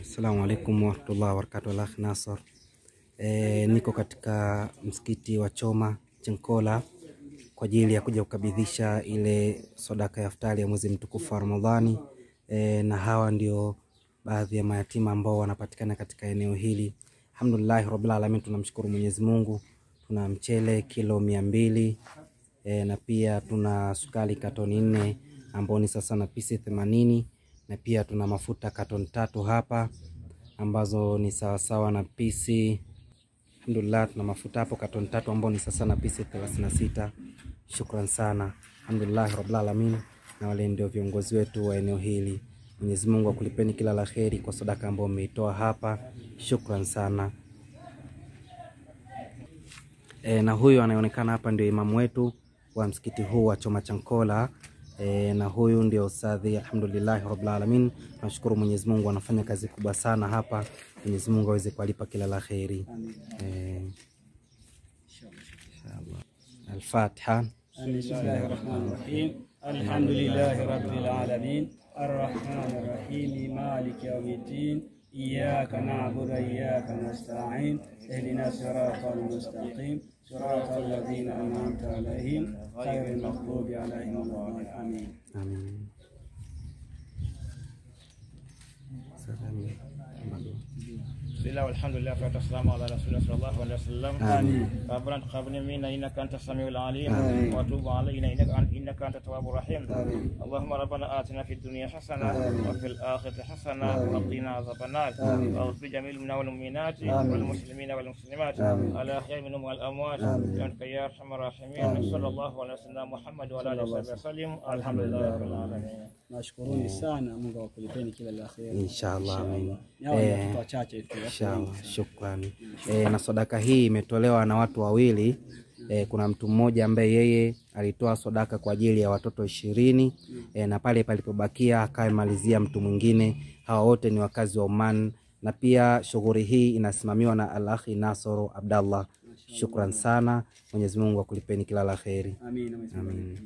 Assalamu alaikum warahmatullahi wabarakatuh. Alakh Nasor. E, niko katika msikiti wa Choma Chenkola kwa ajili ya kuja kukabidhisha ile sadaka ya iftari ya mwezi mtukufu wa Ramadhani. E, na hawa ndio baadhi ya mayatima ambao wanapatikana katika eneo hili. Alhamdulillah rabbil alamin, tunamshukuru Mwenyezi Mungu. Tuna mchele kilo mia mbili e, na pia tuna sukari katoni nne ambao ni sasa na pisi themanini na pia tuna mafuta katoni tatu hapa ambazo ni sawasawa na pisi alhamdulillah. Tuna mafuta hapo katoni tatu ambao ni sasa na pisi thelathini sita. Shukran sana, alhamdulillah rabbil alamin. Na wale ndio viongozi wetu wa eneo hili. Mwenyezi Mungu akulipeni kila la kheri kwa sadaka ambayo mmeitoa hapa, shukran sana. E, na huyu anayeonekana hapa ndio imamu wetu wa msikiti huu wa Choma Chankola. E, na huyu ndio ustadhi. Alhamdulillahi rabbil alamin, tunashukuru Mwenyezi Mungu, anafanya kazi kubwa sana hapa. Mwenyezi Mungu aweze kualipa kila la kheri. E. Al-Fatiha. Alhamdulillahi Rabbil Alamin. Arrahmanir Rahim. Maliki Yawmiddin. إياك نعبد إياك نستعين اهدنا صراط المستقيم. صراط الذين أنعمت عليهم غير المغضوب عليهم ولا الأمين. آمين. لله والحمد لله والصلاه والسلام على رسول الله صلى الله عليه وسلم. ربنا تقبل منا إنك أنت السميع العليم. وتب علينا إنك إنك أنت التواب الرحيم. اللهم ربنا آتنا في الدنيا حسنة وفي الآخرة حسنة وقنا عذاب النار. واغفر جميع المؤمنين والمؤمنات والمسلمين والمسلمات. الأحياء منهم والأموات. برحمتك يا أرحم الراحمين. صلى الله على سيدنا محمد وعلى آله وصحبه وسلم. الحمد لله رب العالمين. نشكرuni sana mungu awakulipeni kila la kheri inshallah amin wachache tu Inshallah, shukrani. E, na sadaka hii imetolewa na watu wawili. E, kuna mtu mmoja ambaye yeye alitoa sadaka kwa ajili ya watoto ishirini e, na pale palipobakia akamalizia mtu mwingine. Hawa wote ni wakazi wa Oman, na pia shughuli hii inasimamiwa na Al-Akhi Nasoro Abdallah. Shukran sana, Mwenyezi Mungu akulipeni kila la kheri. Amin. Amin.